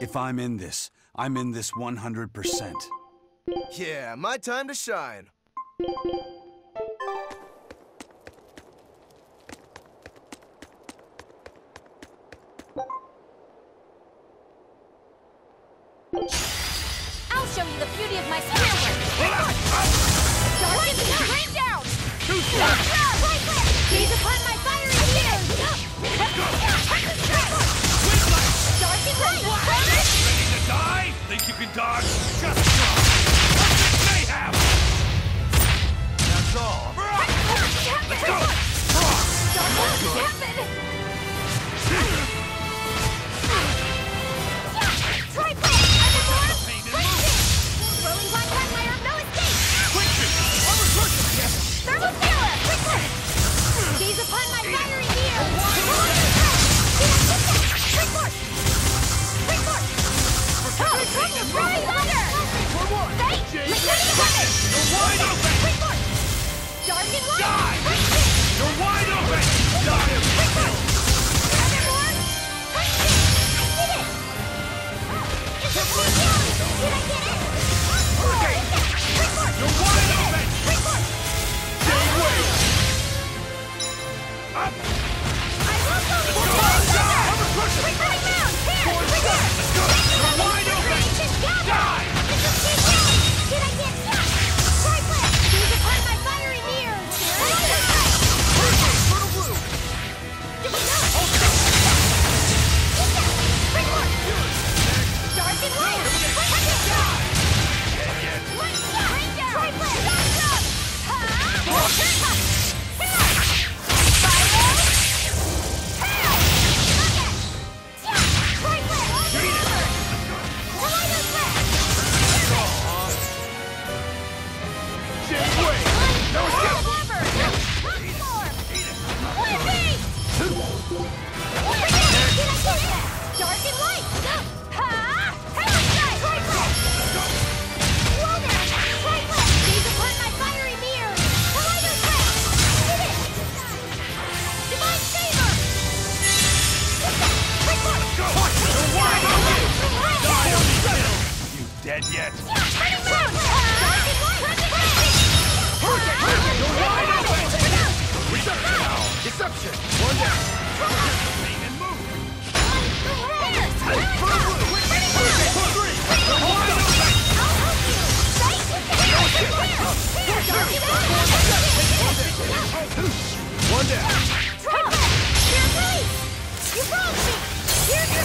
If I'm in this, I'm in this 100%. Yeah, my time to shine. I'll show you the beauty of my skill. Darkness rain down! Right, right. Seize upon my fiery spear! Ready to die? Think you can dodge? wide open! Dark and light! Die! You're wide open! Die!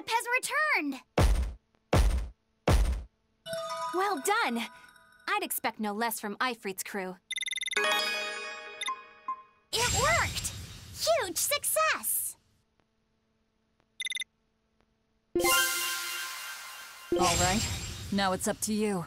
ship has returned! Well done! I'd expect no less from Aifread's crew. It worked! Huge success! All right, now it's up to you.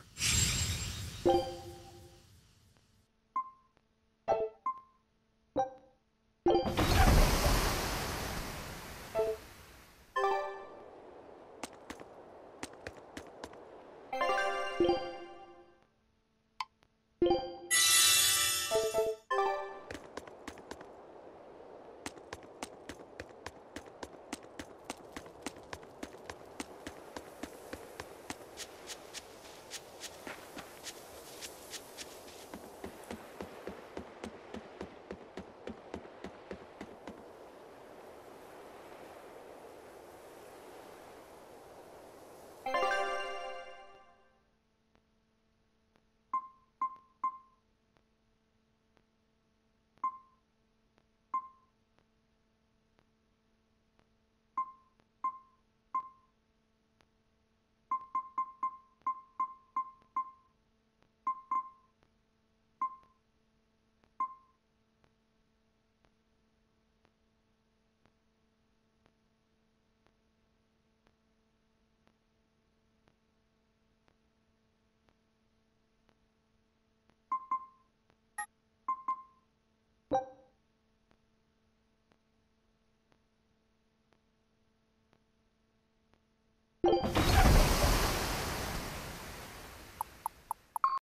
it!